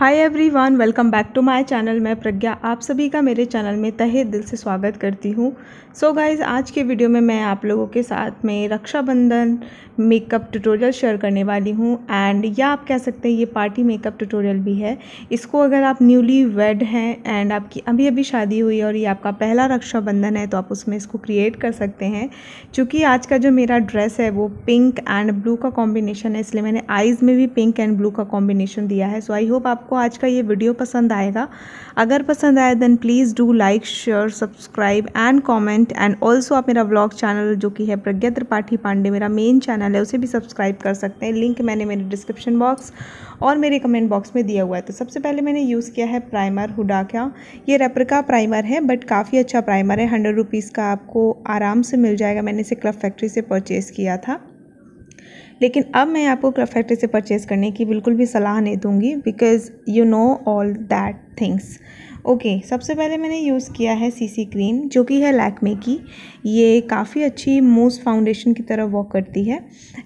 Hi everyone welcome back to my channel मैं प्रज्ञा, आप सभी का मेरे चैनल में तहे दिल से स्वागत करती हूँ। सो so गाइज़ आज के वीडियो में मैं आप लोगों के साथ में रक्षाबंधन मेकअप ट्यूटोरियल शेयर करने वाली हूँ। एंड या आप कह सकते हैं ये पार्टी मेकअप ट्यूटोरियल भी है। इसको अगर आप न्यूली वेड हैं एंड आपकी अभी अभी शादी हुई और ये आपका पहला रक्षाबंधन है तो आप उसमें इसको क्रिएट कर सकते हैं। क्योंकि आज का जो मेरा ड्रेस है, वो पिंक एंड ब्लू का कॉम्बिनेशन है, इसलिए मैंने आइज़ में भी पिंक एंड ब्लू का कॉम्बिनेशन दिया है। सो आई होप आपको आज का ये वीडियो पसंद आएगा। अगर पसंद आए then please do like share subscribe and comment and also आप मेरा ब्लॉग चैनल जो कि है प्रज्ञा त्रिपाठी पांडे, मेरा मेन चैनल है, उसे भी सब्सक्राइब कर सकते हैं। लिंक मैंने मेरे डिस्क्रिप्शन बॉक्स और मेरे कमेंट बॉक्स में दिया हुआ है। तो सबसे पहले मैंने यूज़ किया है प्राइमर हुडा का ये रेप्रिका प्राइमर है बट काफ़ी अच्छा प्राइमर है। हंड्रेड रुपीज़ का आपको आराम से मिल जाएगा। मैंने इसे क्लब फैक्ट्री से परचेज़ किया था। लेकिन अब मैं आपको क्लब फैक्ट्री से परचेज़ करने की बिल्कुल भी सलाह नहीं दूँगी because you know all that things okay सबसे पहले मैंने यूज़ किया है सीसी क्रीम जो कि है लैकमे की। ये काफ़ी अच्छी मूस फाउंडेशन की तरह वॉक करती है।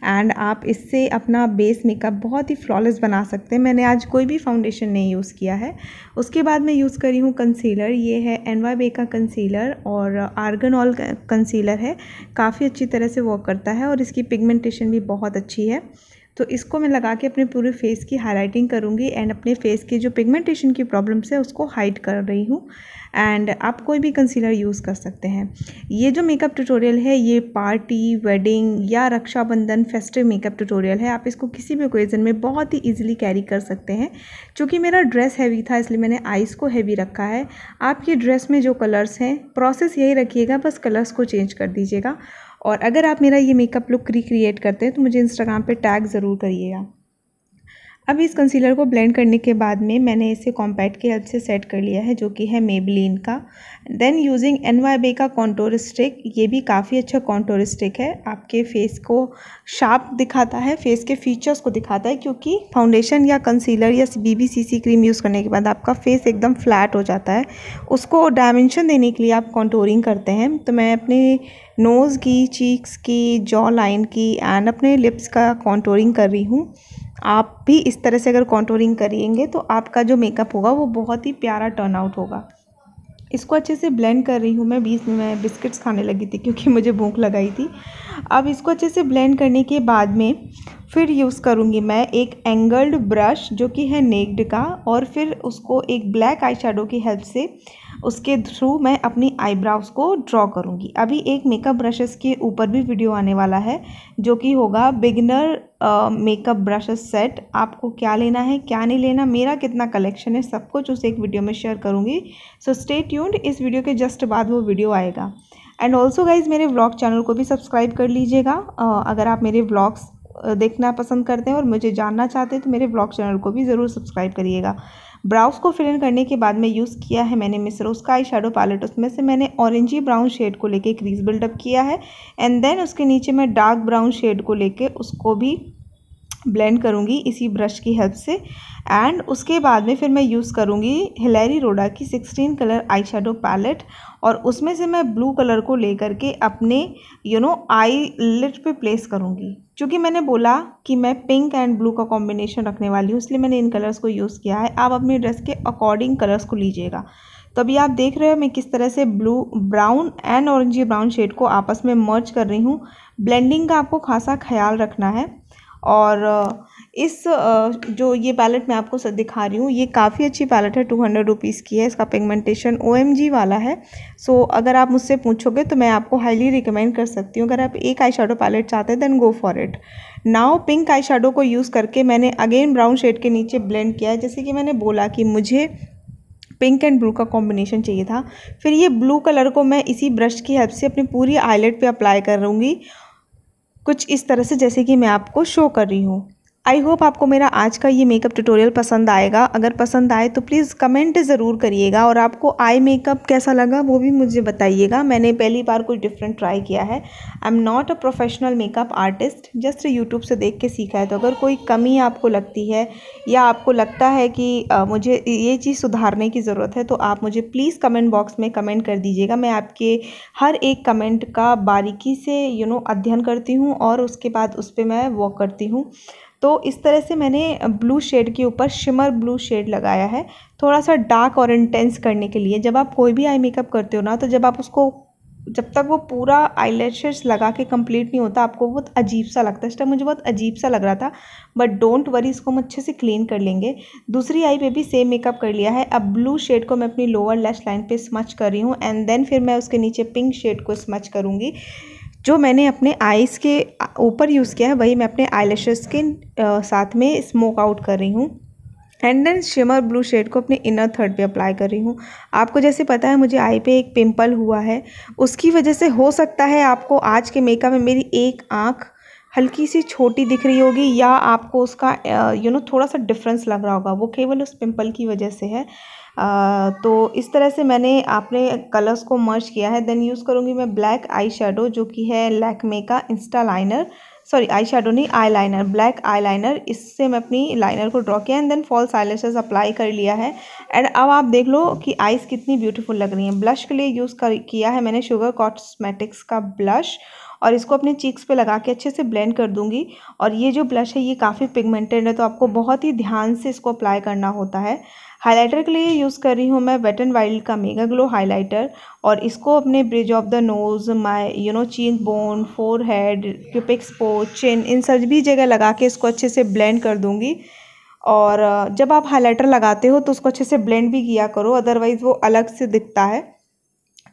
एंड आप इससे अपना बेस मेकअप बहुत ही फ्लॉलेस बना सकते हैं। मैंने आज कोई भी फाउंडेशन नहीं यूज़ किया है। उसके बाद मैं यूज़ करी हूँ कंसीलर ये है एन वाई बे का कंसीलर और आर्गन ऑल कंसीलर है। काफ़ी अच्छी तरह से वॉक करता है और इसकी पिगमेंटेशन भी बहुत अच्छी है। तो इसको मैं लगा के अपने पूरे फेस की हाईलाइटिंग करूँगी एंड अपने फेस की जो पिगमेंटेशन की प्रॉब्लम्स है, उसको हाइड कर रही हूँ। एंड आप कोई भी कंसीलर यूज़ कर सकते हैं। ये जो मेकअप ट्यूटोरियल है, ये पार्टी वेडिंग या रक्षाबंधन फेस्टिव मेकअप ट्यूटोरियल है, आप इसको किसी भी ओकेज़न में बहुत ही ईजिली कैरी कर सकते हैं। चूँकि मेरा ड्रेस हैवी था, इसलिए मैंने आइस को हैवी रखा है। आप ये ड्रेस में जो कलर्स हैं प्रोसेस यही रखिएगा, बस कलर्स को चेंज कर दीजिएगा। और अगर आप मेरा ये मेकअप लुक रिक्रिएट करते हैं तो मुझे इंस्टाग्राम पे टैग ज़रूर करिएगा। अब इस कंसीलर को ब्लेंड करने के बाद में मैंने इसे कॉम्पैक्ट की हेल्प से सेट कर लिया है, जो कि है मेबलिन का। Then using N Y B का कॉन्टोर स्टिक ये भी काफ़ी अच्छा कॉन्टोर स्टिक है। आपके फेस को शार्प दिखाता है फेस के फीचर्स को दिखाता है, क्योंकि फाउंडेशन या कंसीलर या B B C C cream use करने के बाद आपका फेस एकदम फ्लैट हो जाता है। उसको डायमेंशन देने के लिए आप कॉन्टोरिंग करते हैं। तो मैं अपने नोज़ की चीक्स की जॉ लाइन की एंड अपने लिप्स का कॉन्टोरिंग कर रही हूँ। आप भी इस तरह से अगर कॉन्टोरिंग करेंगे तो आपका जो मेकअप होगा, वो बहुत ही प्यारा टर्न आउट होगा। इसको अच्छे से ब्लेंड कर रही हूँ मैं, बीस में मैं बिस्किट्स खाने लगी थी, क्योंकि मुझे भूख लगाई थी। अब इसको अच्छे से ब्लेंड करने के बाद में फिर यूज़ करूँगी मैं एक एंगल्ड ब्रश जो कि है नेक्ड का और फिर उसको एक ब्लैक आई की हेल्प से उसके थ्रू मैं अपनी आईब्राउज़ को ड्रॉ करूँगी। अभी एक मेकअप ब्रशेस के ऊपर भी वीडियो आने वाला है, जो कि होगा बिगनर मेकअप ब्रशेस सेट आपको क्या लेना है, क्या नहीं लेना, मेरा कितना कलेक्शन है, सब कुछ उस एक वीडियो में शेयर करूँगी। सो स्टे ट्यून्ड इस वीडियो के जस्ट बाद वो वीडियो आएगा। एंड ऑल्सो गाइज़ मेरे व्लॉग चैनल को भी सब्सक्राइब कर लीजिएगा। अगर आप मेरे व्लॉग्स देखना पसंद करते हैं और मुझे जानना चाहते हैं तो मेरे ब्लॉग चैनल को भी ज़रूर सब्सक्राइब करिएगा। ब्राउज को फिल इन करने के बाद में यूज़ किया है मैंने मिस्र उसका आई शेडो पैलेट उसमें से मैंने ऑरेंजी ब्राउन शेड को लेके क्रीज बिल्डअप किया है एंड देन उसके नीचे मैं डार्क ब्राउन शेड को लेके उसको भी ब्लेंड करूँगी इसी ब्रश की हेल्प से। एंड उसके बाद में फिर मैं यूज़ करूँगी हिलेरी रोडा की 16 कलर आई शेडो पैलेट और उसमें से मैं ब्लू कलर को लेकर के अपने यू नो आई लिट पे प्लेस करूँगी। क्योंकि मैंने बोला कि मैं पिंक एंड ब्लू का कॉम्बिनेशन रखने वाली हूँ, इसलिए मैंने इन कलर्स को यूज़ किया है। आप अपनी ड्रेस के अकॉर्डिंग कलर्स को लीजिएगा। तो अभी आप देख रहे हो मैं किस तरह से blue brown and orangey brown shade को आपस में मर्ज कर रही हूँ। ब्लेंडिंग का आपको खासा ख्याल रखना है। और इस जो ये पैलेट मैं आपको दिखा रही हूँ, ये काफ़ी अच्छी पैलेट है, टू हंड्रेड रुपीज़ की है, इसका पिगमेंटेशन ओएमजी वाला है। सो, अगर आप मुझसे पूछोगे तो मैं आपको हाईली रिकमेंड कर सकती हूँ, अगर आप एक आई शेडो पैलेट चाहते हैं, then go for it. Now, pink eye shadow को यूज़ करके मैंने अगेन ब्राउन शेड के नीचे ब्लेंड किया है, जैसे कि मैंने बोला कि मुझे पिंक एंड ब्लू का कॉम्बिनेशन चाहिए था। फिर ये ब्लू कलर को मैं इसी ब्रश की हेल्प से अपनी पूरी आईलेट पे अप्लाई कर लूँगी कुछ इस तरह से जैसे कि मैं आपको शो कर रही हूँ। आई होप आपको मेरा आज का ये मेकअप ट्यूटोरियल पसंद आएगा। अगर पसंद आए तो प्लीज़ कमेंट ज़रूर करिएगा और आपको आई मेकअप कैसा लगा वो भी मुझे बताइएगा। मैंने पहली बार कुछ डिफरेंट ट्राई किया है। I am not a professional makeup artist just YouTube से देख के सीखा है। तो अगर कोई कमी आपको लगती है या आपको लगता है कि आ, मुझे ये चीज़ सुधारने की ज़रूरत है तो आप मुझे प्लीज़ कमेंट बॉक्स में कमेंट कर दीजिएगा। मैं आपके हर एक कमेंट का बारीकी से यू नो अध्ययन करती हूँ और उसके बाद उस पर मैं वॉक करती हूँ। तो इस तरह से मैंने ब्लू शेड के ऊपर शिमर ब्लू शेड लगाया है थोड़ा सा डार्क और इंटेंस करने के लिए। जब आप कोई भी आई मेकअप करते हो ना तो जब आप उसको, जब तक वो पूरा आई लगा के कंप्लीट नहीं होता, आपको बहुत अजीब सा लगता है। इस टाइम मुझे बहुत अजीब सा लग रहा था बट डोंट वरी इसको हम अच्छे से क्लीन कर लेंगे। दूसरी आई पे भी सेम मेकअप कर लिया है। अब ब्लू शेड को मैं अपनी लोअर लैश लाइन पे स्मच कर रही हूँ एंड देन फिर मैं उसके नीचे पिंक शेड को स्मच करूँगी। जो मैंने अपने आइज़ के ऊपर यूज़ किया है, वही मैं अपने आई के साथ में स्मोक आउट कर रही हूँ। And then shimmer blue shade को अपने इनर थर्ड पे अप्लाई कर रही हूँ। आपको जैसे पता है, मुझे आई पे एक पिंपल हुआ है। उसकी वजह से हो सकता है आपको आज के मेकअप में मेरी एक आँख हल्की सी छोटी दिख रही होगी या आपको उसका यू नो थोड़ा सा डिफरेंस लग रहा होगा। वो केवल उस पिंपल की वजह से है। आ, तो इस तरह से मैंने आपने कलर्स को मर्ज किया है। देन यूज़ करूँगी मैं ब्लैक आई शेडो जो कि है लैकमे का insta liner sorry eye shadow नहीं eye liner black eye liner इससे मैं अपनी लाइनर को ड्रॉ किया। And then false eye apply कर लिया है। एंड अब आप देख लो कि आइज़ कितनी ब्यूटीफुल लग रही हैं। ब्लश के लिए यूज़ कर किया है मैंने शुगर कॉस्मेटिक्स का ब्लश और इसको अपने चीक्स पे लगा के अच्छे से ब्लेंड कर दूँगी। और ये जो ब्लश है, ये काफ़ी पिगमेंटेड है तो आपको बहुत ही ध्यान से इसको अप्लाई करना होता है। हाइलाइटर के लिए यूज़ कर रही हूँ मैं वेट एंड वाइल्ड का मेगा ग्लो हाइलाइटर। और इसको अपने bridge of the nose my you know cheek bone forehead क्यूपिक्स chin इन सभी जगह लगा के इसको अच्छे से ब्लेंड कर दूँगी। और, जब आप हाइलाइटर लगाते हो तो उसको अच्छे से ब्लेंड भी किया करो अदरवाइज़ वो अलग से दिखता है।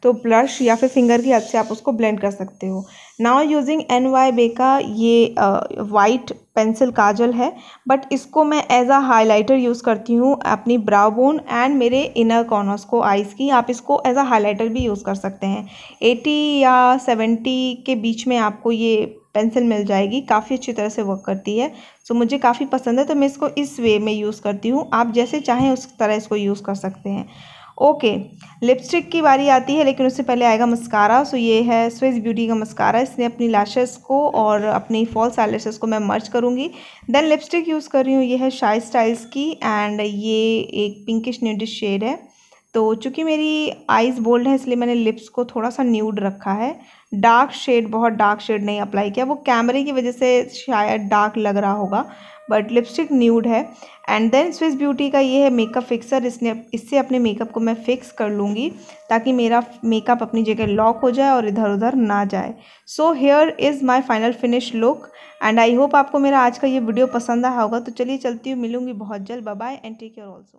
तो ब्रश या फिर फिंगर की हेल्प से आप उसको ब्लेंड कर सकते हो। Now using N Y B का ये वाइट पेंसिल काजल है बट इसको मैं एज अ हाइलाइटर यूज़ करती हूँ अपनी ब्राउ बोन एंड मेरे इनर कॉर्नर्स को आइज़ की। आप इसको एज अ हाइलाइटर भी यूज़ कर सकते हैं। एटी या सेवेंटी के बीच में आपको ये पेंसिल मिल जाएगी। काफ़ी अच्छी तरह से वर्क करती है। सो so, मुझे काफ़ी पसंद है तो मैं इसको इस वे में यूज़ करती हूँ। आप जैसे चाहें उस तरह इसको यूज़ कर सकते हैं। ओके लिपस्टिक की बारी आती है, लेकिन उससे पहले आएगा मस्कारा सो ये है स्विस ब्यूटी का मस्कारा इसने अपनी लैशेस को और अपनी फॉल्स आईलैशेस को मैं मर्ज करूँगी. देन लिपस्टिक यूज़ कर रही हूँ. ये है शाई स्टाइल्स की एंड ये एक पिंकिश न्यूडिश शेड है. तो चूँकि मेरी आइज़ बोल्ड है, इसलिए मैंने लिप्स को थोड़ा सा न्यूड रखा है. डार्क शेड बहुत डार्क शेड नहीं अप्लाई किया. वो कैमरे की वजह से शायद डार्क लग रहा होगा. बट लिपस्टिक न्यूड है। एंड देन स्विस ब्यूटी का ये है मेकअप फिक्सर इसने, इससे अपने मेकअप को मैं फिक्स कर लूँगी ताकि मेरा मेकअप अपनी जगह लॉक हो जाए और इधर उधर ना जाए। So here is my final finish look and I hope आपको मेरा आज का ये वीडियो पसंद आया होगा। तो चलिए चलती हूँ, मिलूँगी बहुत जल्द। Bye and take care also